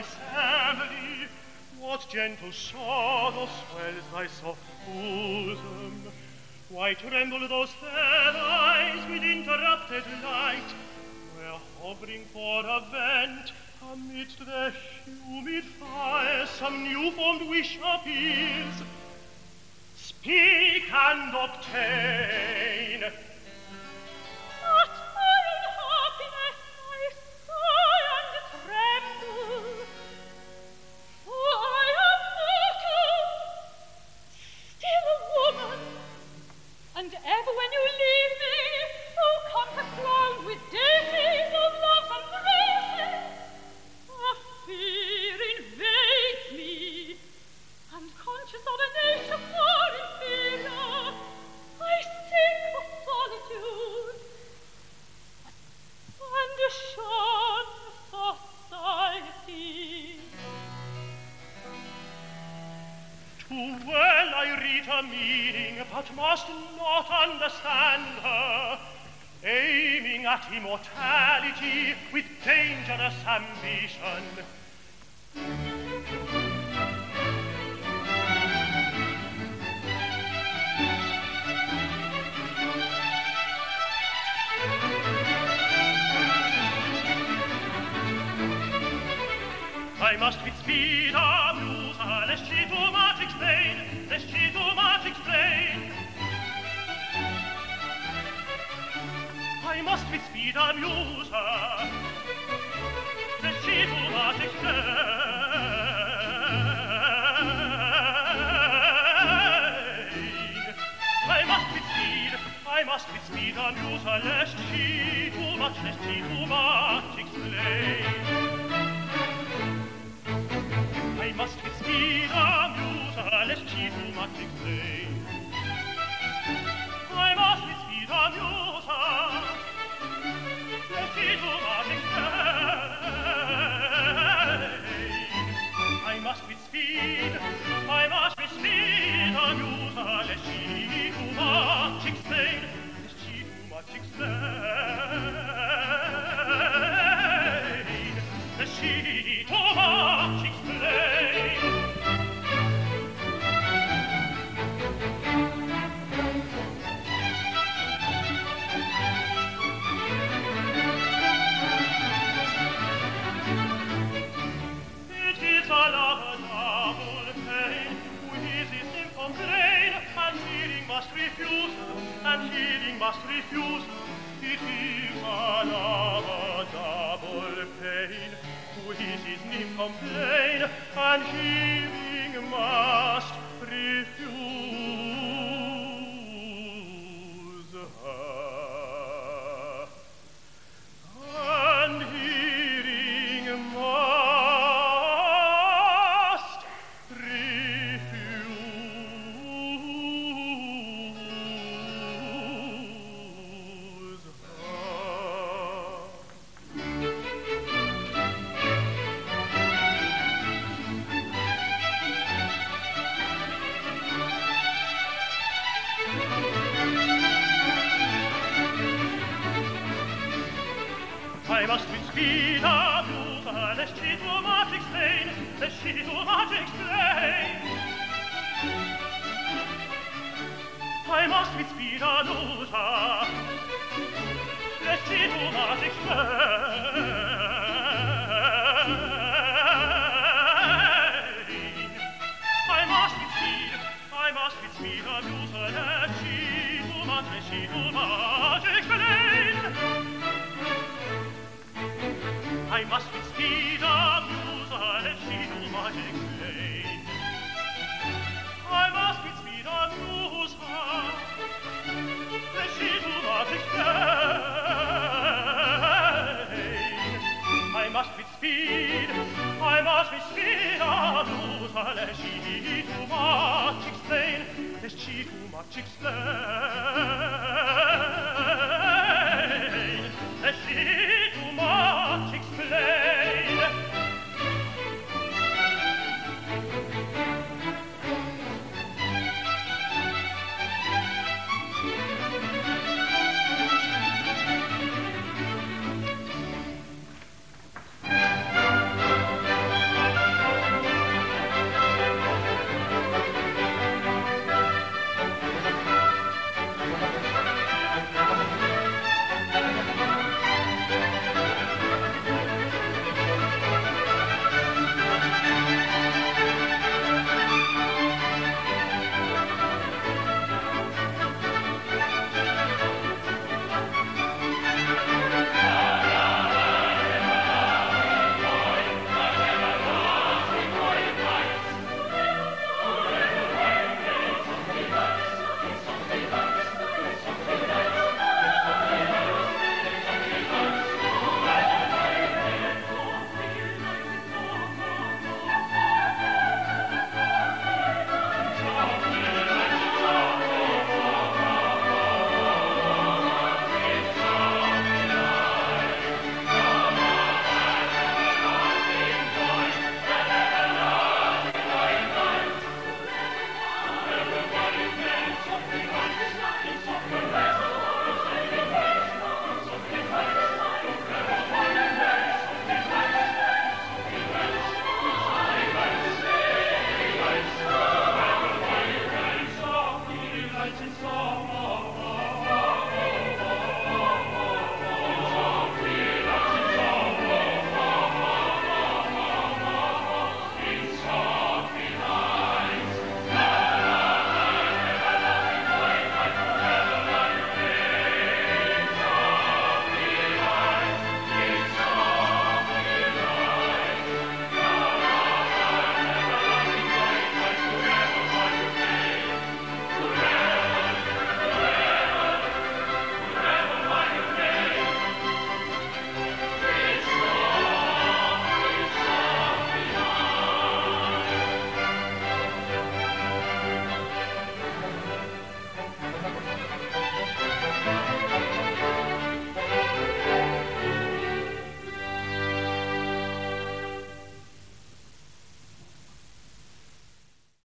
thy family, what gentle sorrow swells thy soft bosom? Why tremble those fair eyes with interrupted light, where hovering for a vent, amidst the humid fire, some new-formed wish appears? Speak and obtain! Well I read her meaning, but must not understand her. Aiming at immortality with dangerous ambition. I must with speed lesti tu ma cesti tu ma cixlei Hai mas che much explain. I tu ma cixlei must refuse it is another double pain. Who his name complain? And heaving must lost in sfida giuta Let's see to a magic stain Let's see to a magic stain I must with sfida giuta Let's see to a magic stain I must with speed Ufer, er schied um an, er schied um an, ich bin I must with speed amuse her as she to my exchange. I must with speed amuse her as she to my exchange. I must with speed, I must with speed amuse her as she to much explain, as she to much explain.